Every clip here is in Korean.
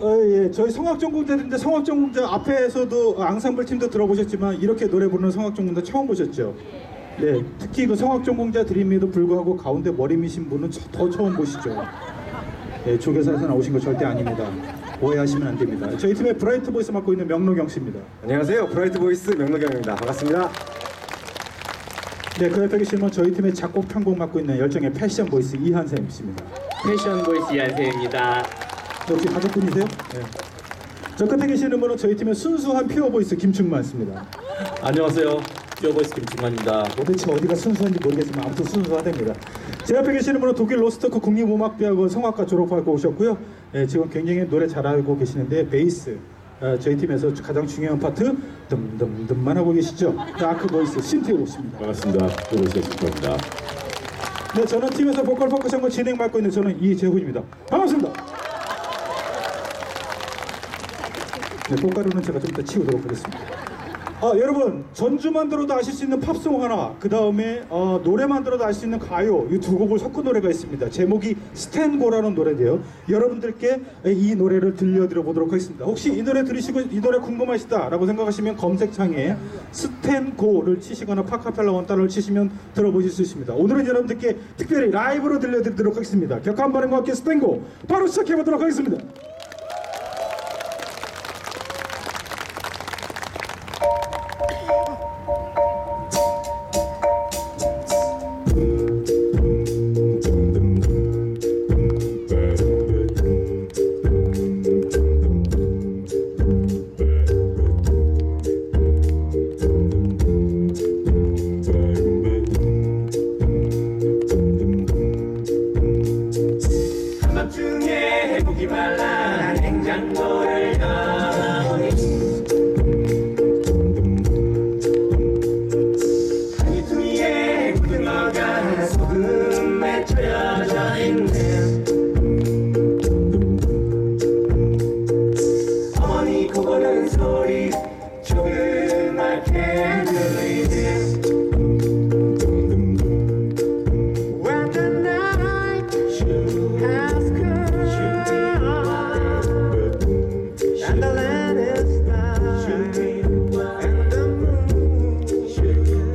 어, 예, 저희 성악전공자들인데 성악전공자 앞에서도 앙상블 팀도 들어보셨지만 이렇게 노래 부르는 성악전공자 처음 보셨죠? 네, 특히 그 성악전공자들임에도 불구하고 가운데 머리 미신 분은 저- 더 처음 보시죠. 네, 조계사에서 나오신 거 절대 아닙니다. 오해하시면 안 됩니다. 저희 팀의 bright voice 맡고 있는 명록영 씨입니다. 안녕하세요. bright voice 명록영입니다. 반갑습니다. 네, 그 옆에 계시면 저희 팀의 작곡 편곡 맡고 있는 열정의 passion voice 이한세 씨입니다. passion voice 이한세입니다. 혹시 가족분이세요? 네. 저 끝에 계시는 분은 저희 팀의 순수한 pure voice 김충만 씨입니다. 안녕하세요. pure voice 김충만입니다. 도대체 어디가 순수한지 모르겠지만 아무튼 순수하답니다. 제 옆에 계시는 분은 독일 로스토크 국립음악대학원 성악과 졸업하고 오셨고요. 예, 지금 굉장히 노래 잘 알고 계시는데 베이스 어, 저희 팀에서 가장 중요한 파트 듬듬듬만 하고 계시죠. dark voice 신태우 씨입니다. 반갑습니다. pure voice 김충만입니다. 네, 저는 팀에서 보컬 퍼커션과 진행 맡고 있는 저는 이재훈입니다. 반갑습니다. 네, 꽃가루는 제가 좀 이따 치우도록 하겠습니다. 아, 여러분 전주만 들어도 아실 수 있는 팝송 하나, 그 다음에 어, 노래만 들어도 알 수 있는 가요 이 두 곡을 섞은 노래가 있습니다. 제목이 스탠고라는 노래인데요. 여러분들께 이 노래를 들려드려 보도록 하겠습니다. 혹시 이 노래 들으시고 이 노래 궁금하시다 라고 생각하시면 검색창에 스탠고를 치시거나 파카펠라 원따를 치시면 들어보실 수 있습니다. 오늘은 여러분들께 특별히 라이브로 들려드리도록 하겠습니다. 격한 반응과 함께 스탠고 바로 시작해 보도록 하겠습니다. 말라 냉장고를 열어보니 한이퉁이에 고등어가 소금에 절여져 있네 어머니 코고는 소리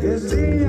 Cause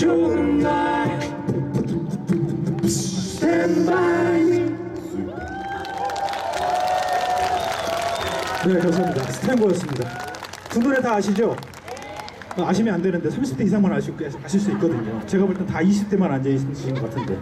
조금 더 Stand 네, 감사합니다. 스탠고였습니다. 두 노래 다 아시죠? 어, 아시면 안 되는데 30대 이상만 아실, 아실 수 있거든요. 제가 볼 땐 다 20대만 앉아 있으신 것 같은데.